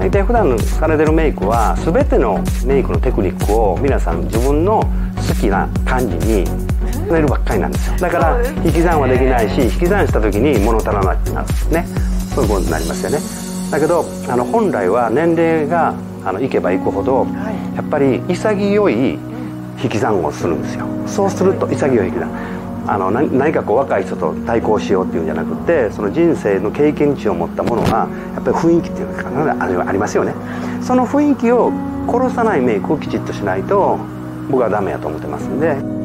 大体普段されてるメイクは全てのメイクのテクニックを皆さん自分の好きな感じにれるばっかりなんですよ。だから引き算はできないし引き算した時に物足らなくなるんですね。そういうことになりますよね。だけどあの本来は年齢があのいけばいくほど、やっぱり潔い引き算をするんですよ。そうすると潔い引き算あの何かこう若い人と対抗しようっていうんじゃなくてその人生の経験値を持ったものがやっぱり雰囲気っていうのがありますよねその雰囲気を殺さないメイクをきちっとしないと僕はダメやと思ってますんで。